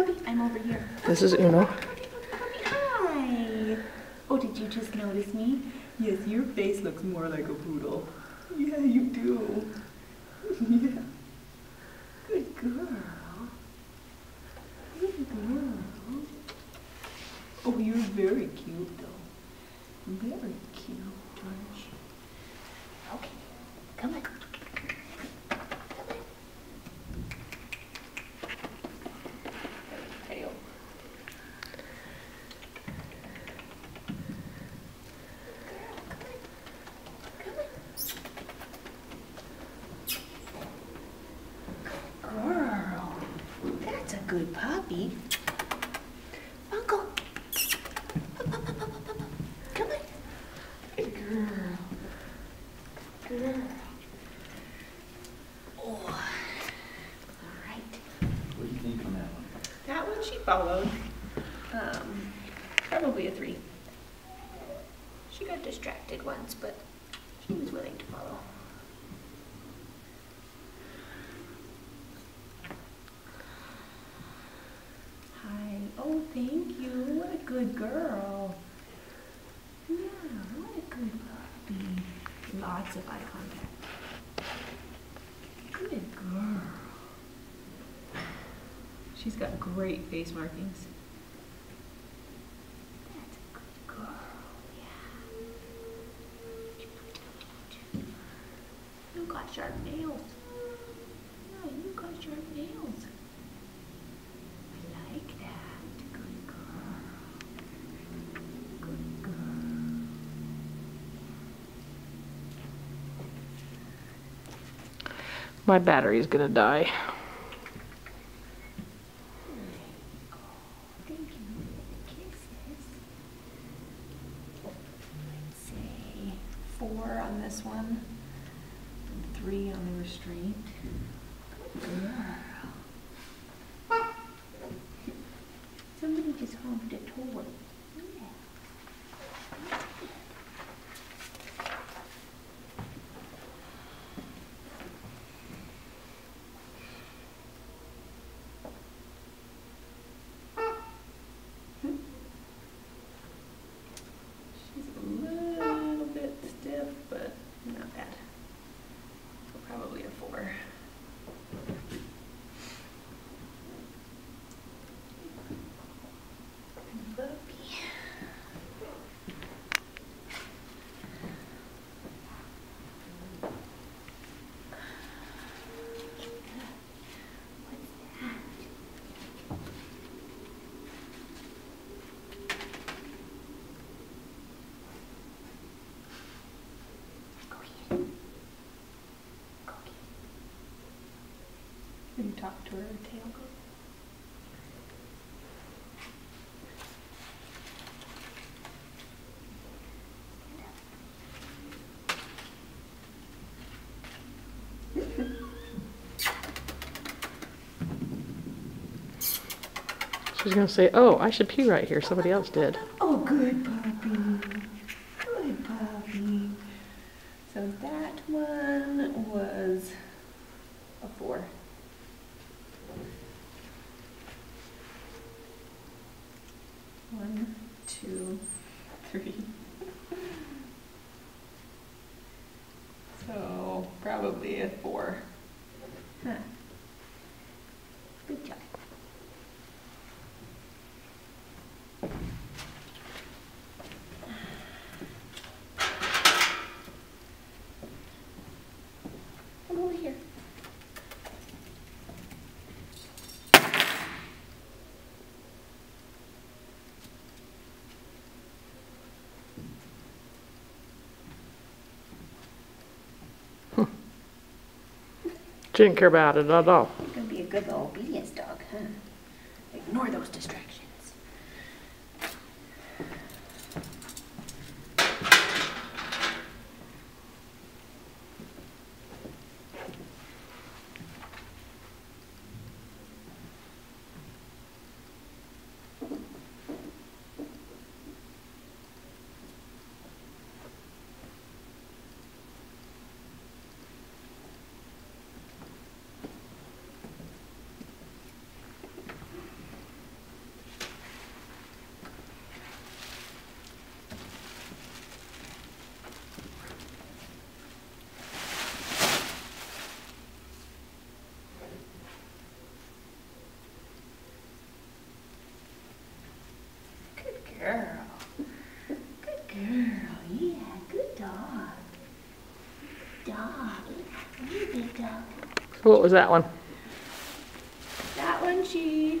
Puppy, I'm over here. This is Uno. Hi. Oh, did you just notice me? Yes, your face looks more like a poodle. Yeah, you do. yeah. Good girl. Good girl. Oh, you're very cute, though. Very cute, George. Okay, come on. Tail. Girl, that's a good puppy. Uncle. Come on. Good girl. Girl. Oh. All right. What do you think on that one? That one she followed. Um, probably a three. She got distracted once, but she was willing to follow. Hi. Oh, thank you. What a good girl. Yeah, what a good puppy. Lots of eye contact. Good girl. She's got great face markings. That's good girl. Yeah. You got sharp nails. Yeah, you got sharp nails. I like that. Good girl. Good girl. My battery's gonna die. Four on this one, three on the restraint. Good girl. Somebody just honked a toy. Yeah. She's a little bit stiff, but not bad. So probably a four. Puppy. What's that? Go get it. Go get it. You talk to her tail go? She's gonna say, oh, I should pee right here. Somebody else did. Oh, good puppy. Good puppy. So that one was a four. One, two, three. So probably a four. Huh. Good job. Come over here. She didn't care about it at all. You're gonna be a good obedience dog, huh? Ignore those distractions. Girl. Good girl. Yeah, good dog. Good Dog. Yeah, big dog. So what was that one? That one she